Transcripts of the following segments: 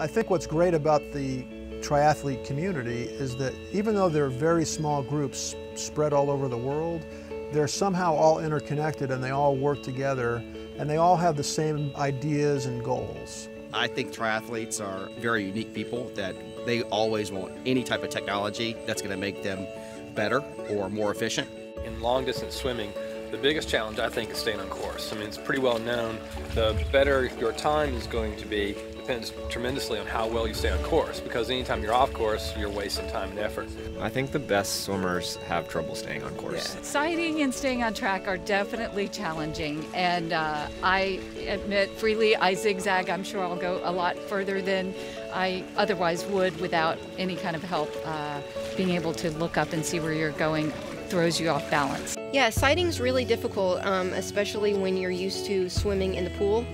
I think what's great about the triathlete community is that even though they're very small groups spread all over the world, they're somehow all interconnected and they all work together and they all have the same ideas and goals. I think triathletes are very unique people that they always want any type of technology that's going to make them better or more efficient. In long distance swimming, the biggest challenge I think is staying on course. I mean, it's pretty well known. The better your time is going to be depends tremendously on how well you stay on course because anytime you're off course, you're wasting time and effort. I think the best swimmers have trouble staying on course. Yeah. Sighting and staying on track are definitely challenging, and uh, I admit freely I zigzag. I'm sure I'll go a lot further than I otherwise would without any kind of help. Uh, being able to look up and see where you're going throws you off balance. Yeah, sighting's really difficult, um, especially when you're used to swimming in the pool.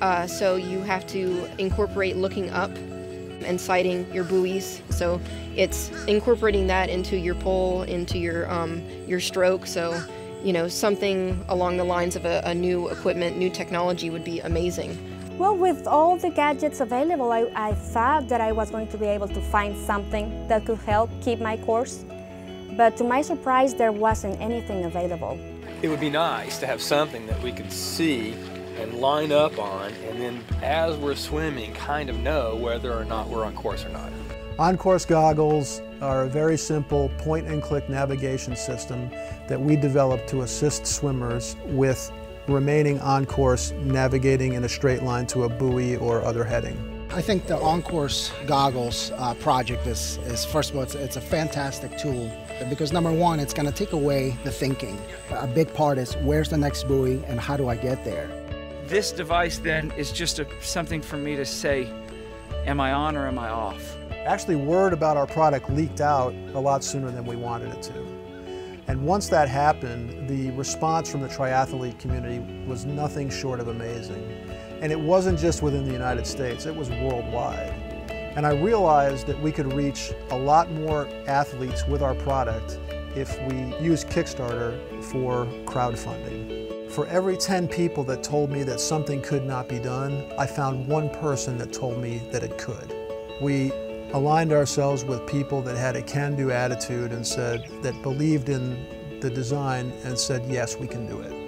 Uh, so you have to incorporate looking up and sighting your buoys. So it's incorporating that into your pole, into your um, your stroke. So you know something along the lines of a, a, new equipment, new technology would be amazing. Well, with all the gadgets available, I, I thought that I was going to be able to find something that could help keep my course. But to my surprise, there wasn't anything available. It would be nice to have something that we could see and line up on, and then as we're swimming, kind of know whether or not we're on course or not. On-course goggles are a very simple point-and-click navigation system that we developed to assist swimmers with remaining on course navigating in a straight line to a buoy or other heading. I think the on-course goggles uh, project is, is, first of all, it's, it's a fantastic tool because number one, it's going to take away the thinking. A big part is where's the next buoy and how do I get there? This device then is just a, something for me to say, am I on or am I off? Actually, word about our product leaked out a lot sooner than we wanted it to. And once that happened, the response from the triathlete community was nothing short of amazing. And it wasn't just within the United States, it was worldwide. And I realized that we could reach a lot more athletes with our product if we use Kickstarter for crowdfunding. For every 10 people that told me that something could not be done, I found one person that told me that it could. We aligned ourselves with people that had a can-do attitude and said, that believed in the design and said, yes, we can do it.